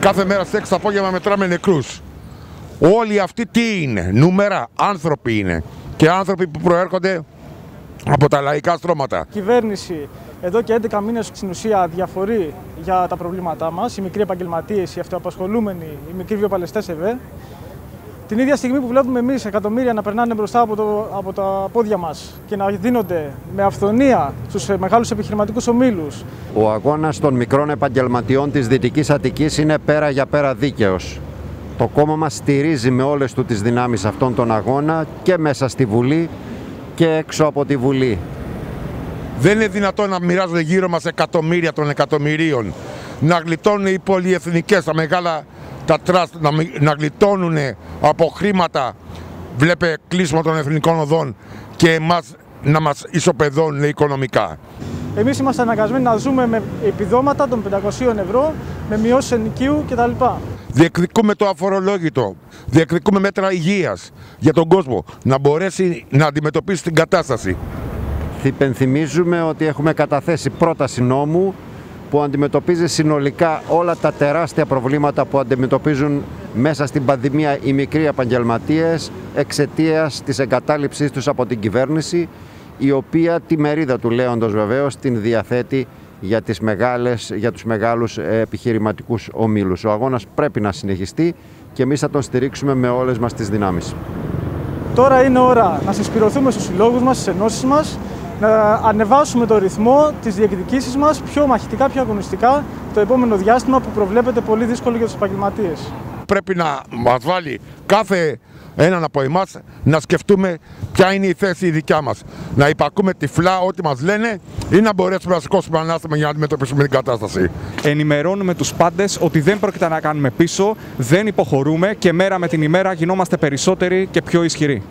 Κάθε μέρα στις 6 το απόγευμα μετράμε νεκρούς. Όλοι αυτοί τι είναι, νούμερα, άνθρωποι είναι. Και άνθρωποι που προέρχονται από τα λαϊκά στρώματα. Η κυβέρνηση εδώ και 11 μήνες στην ουσία διαφορεί για τα προβλήματά μας, οι μικροί επαγγελματίες, οι αυτοαπασχολούμενοι, οι μικροί βιοπαλαιστές ΕΒΕ. Την ίδια στιγμή που βλέπουμε εμείς εκατομμύρια να περνάνε μπροστά από, το, από τα πόδια μας και να δίνονται με αυθονία στους μεγάλους επιχειρηματικούς ομίλους. Ο αγώνας των μικρών επαγγελματιών της Δυτικής Αττικής είναι πέρα για πέρα δίκαιος. Το κόμμα μας στηρίζει με όλες του τις δυνάμεις αυτόν τον αγώνα και μέσα στη Βουλή και έξω από τη Βουλή. Δεν είναι δυνατόν να μοιράζονται γύρω μας εκατομμύρια των εκατομμυρίων. Να γλιτώνουν οι πολυεθνικές, τα μεγάλα τα τραστ, να, να γλιτώνουν από χρήματα, βλέπε κλείσιμο των εθνικών οδών και εμάς να μας ισοπεδώνουν οικονομικά. Εμείς είμαστε αναγκασμένοι να ζούμε με επιδόματα των 500 ευρώ, με μειώσεις ενοικίου κτλ. Διεκδικούμε το αφορολόγητο, διεκδικούμε μέτρα υγείας για τον κόσμο, να μπορέσει να αντιμετωπίσει την κατάσταση. Υπενθυμίζουμε ότι έχουμε καταθέσει πρόταση νόμου που αντιμετωπίζει συνολικά όλα τα τεράστια προβλήματα που αντιμετωπίζουν μέσα στην πανδημία οι μικροί επαγγελματίες εξαιτίας της εγκατάλειψής τους από την κυβέρνηση η οποία τη μερίδα του λέοντος βεβαίως την διαθέτει για, τις μεγάλες, για τους μεγάλους επιχειρηματικούς ομίλους. Ο αγώνας πρέπει να συνεχιστεί και εμείς θα τον στηρίξουμε με όλες μας τις δυνάμεις. Τώρα είναι ώρα να συσπηρωθούμε στους συλλόγους μας, στις ενώσεις μας, να ανεβάσουμε το ρυθμό της διεκδικήσεις μας πιο μαχητικά, πιο αγωνιστικά το επόμενο διάστημα που προβλέπεται πολύ δύσκολο για τους επαγγελματίες. Πρέπει να μας βάλει κάθε έναν από εμάς να σκεφτούμε ποια είναι η θέση η δικιά μας. Να υπακούμε τυφλά ό,τι μας λένε ή να μπορέσουμε να σηκώσουμε ανάστημα για να αντιμετωπίσουμε την κατάσταση. Ενημερώνουμε τους πάντες ότι δεν πρόκειται να κάνουμε πίσω, δεν υποχωρούμε και μέρα με την ημέρα γινόμαστε περισσότεροι και πιο ισχυροί.